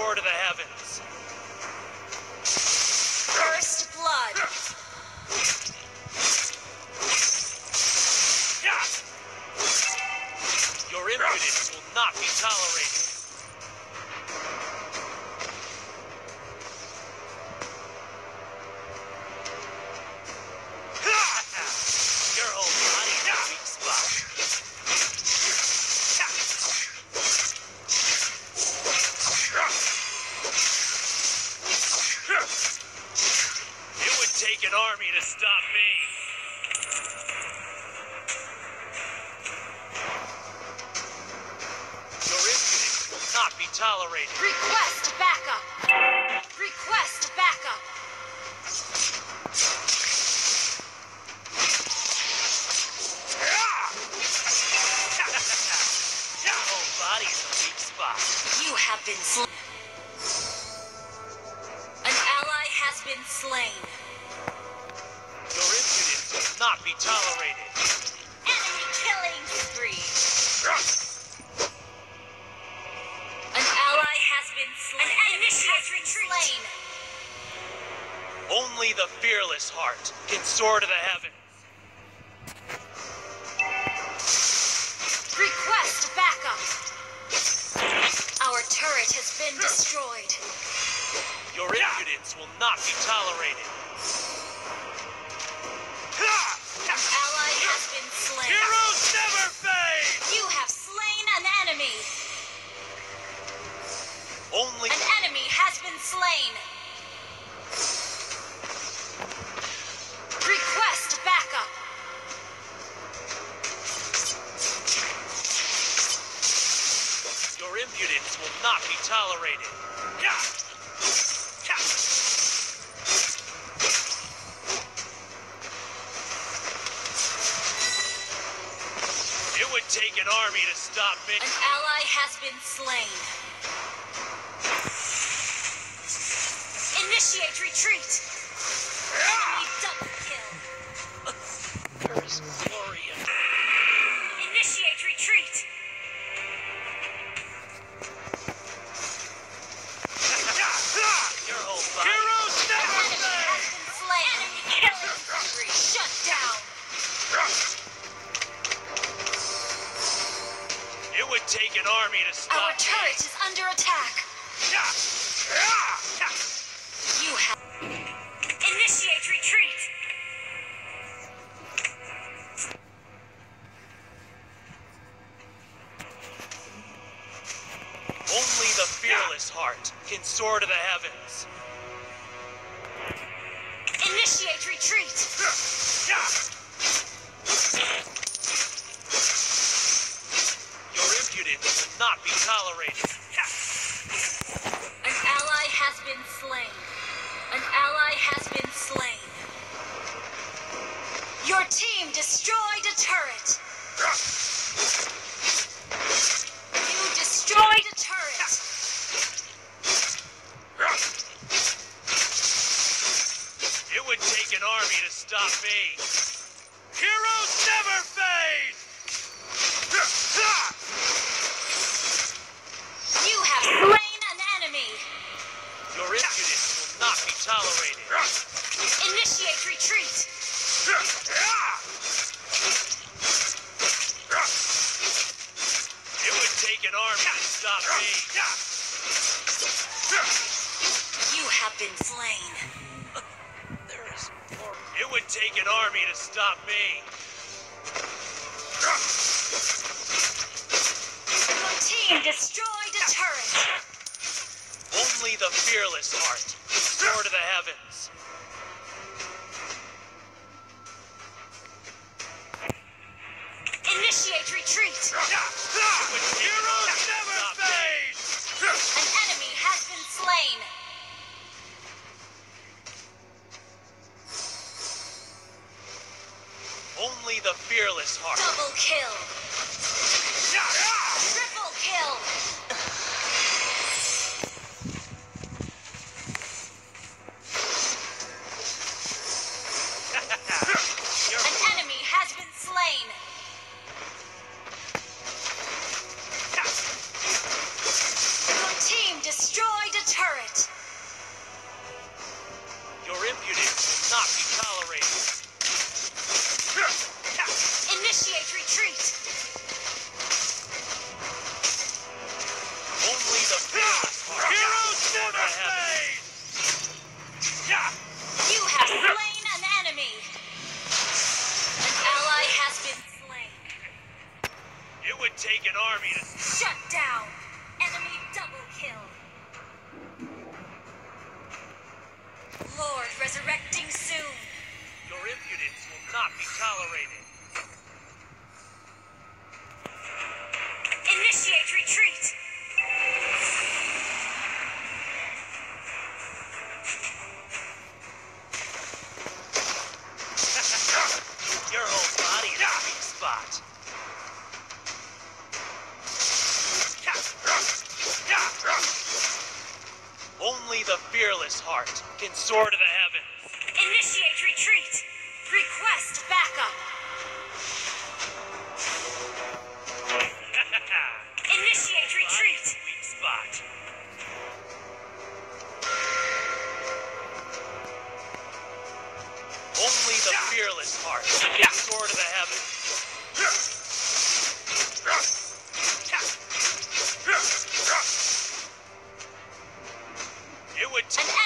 soar to the heavens. Be tolerated. Enemy killing spree. An ally has been slain. An enemy has been slain. Only the fearless heart can soar to the heavens. Request backup. Our turret has been destroyed. Your impudence will not be tolerated. Only An enemy has been slain. Request backup. your impudence will not be tolerated. Yeah! Yeah! It would take an army to stop me. An ally has been slain. Initiate retreat. Enemy double kill. There is glory in Initiate retreat. Heart can soar to the heavens. Initiate retreat. Your impudence will not be tolerated. An ally has been slain. An ally has been slain. Your team destroyed a turret. You destroyed a turret. It would take an army to stop me. Heroes never fade! You have slain an enemy. Your impudence will not be tolerated. Initiate retreat. It would take an army to stop me. You have been slain. There is It would take an army to stop me. Your team destroyed a turret. Only the fearless heart can soar to the heavens. Initiate retreat. Heroes! An enemy has been slain. Only the fearless heart. Double kill. Lord resurrecting soon. Your impudence will not be tolerated. Can soar to the heavens. Initiate retreat. Request backup. Initiate retreat. Weak spot. Only the fearless heart can soar to the heavens. It would take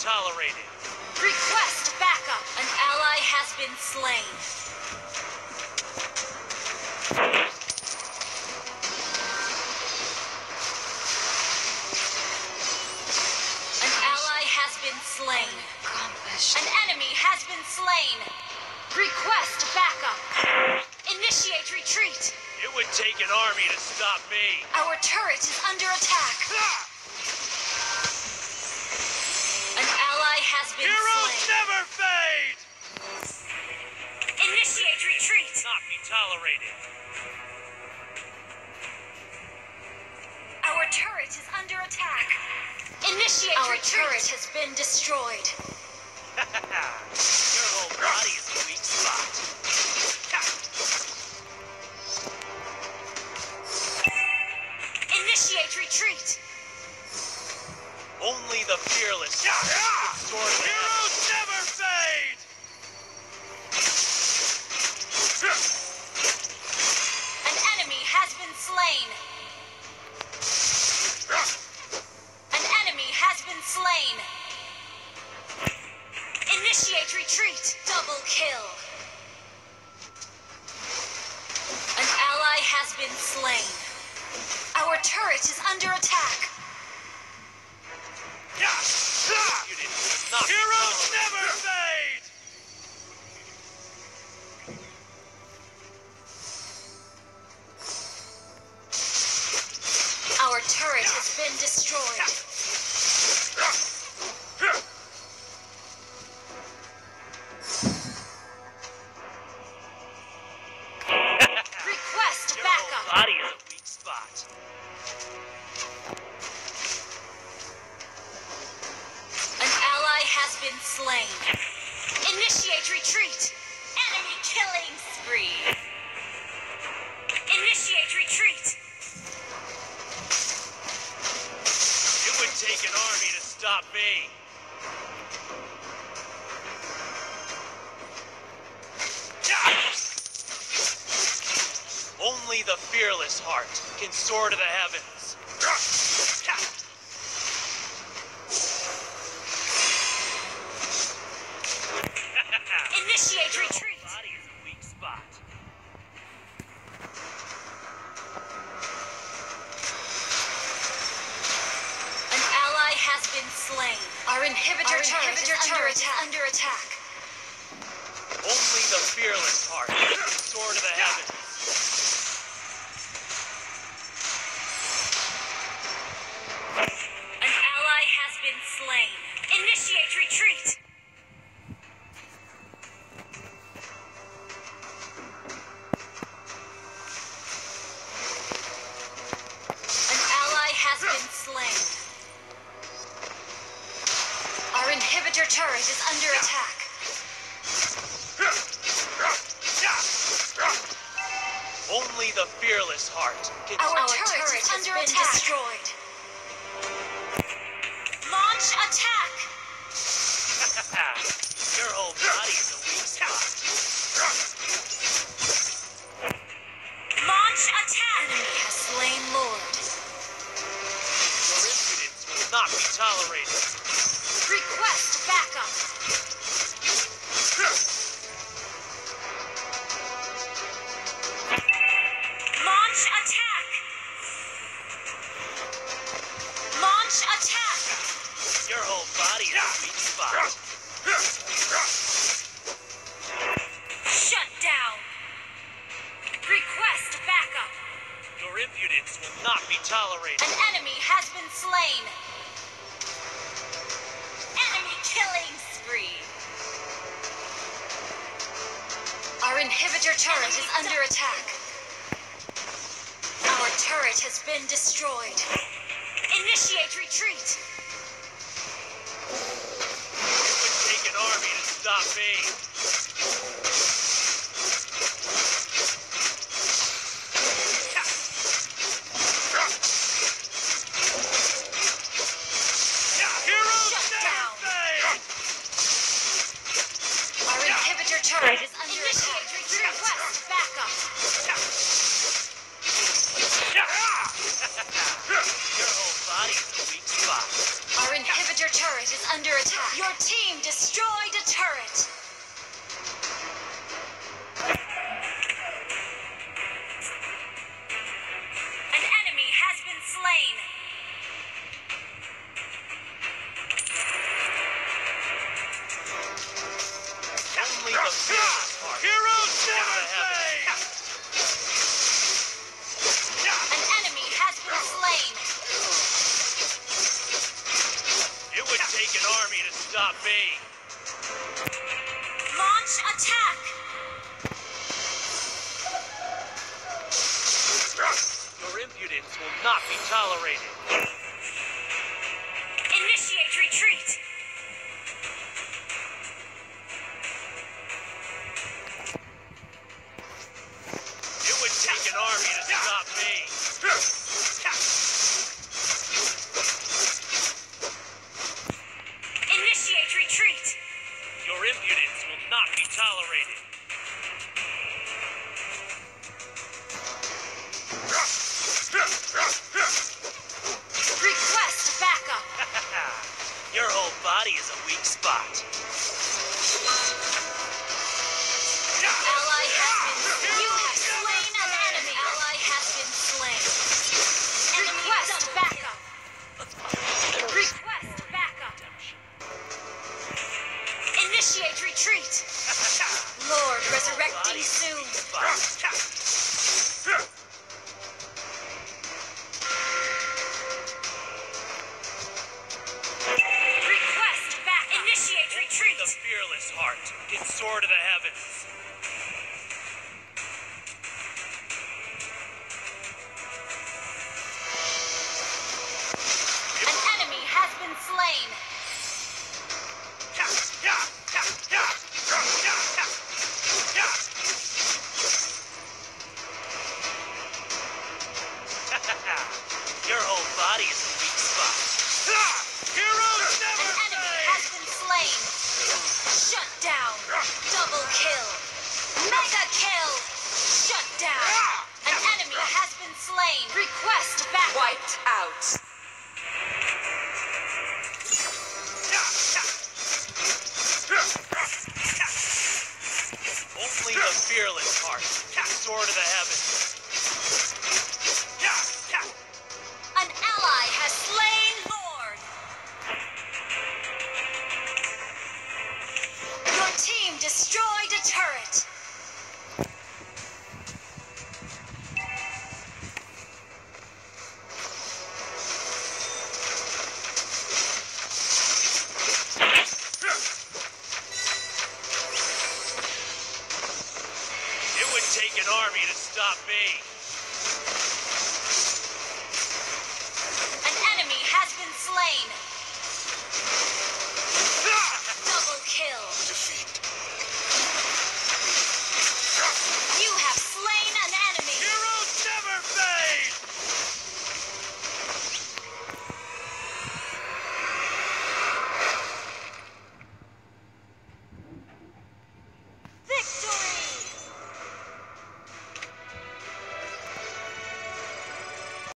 tolerated. Request backup. An ally has been slain. An ally has been slain. An enemy has been slain. Request backup. Initiate retreat. It would take an army to stop me. Our turret is under attack. An ally has been Heroes slain. never fade! Initiate retreat. Not be tolerated. Our turret is under attack. Initiate Our turret has been destroyed. Your whole body is a weak spot. Fearless can soar to the Heroes never fade! An enemy has been slain. An enemy has been slain. Initiate retreat. Double kill. An ally has been slain. Our turret is under attack. Impudence will not be Heroes never fade! Slain. Attack! You're old. Shut down! Request backup! Your impudence will not be tolerated. An enemy has been slain! Enemy killing spree! Our inhibitor turret is under attack. Our turret has been destroyed. Initiate retreat! Attack! Your impudence will not be tolerated. bodies.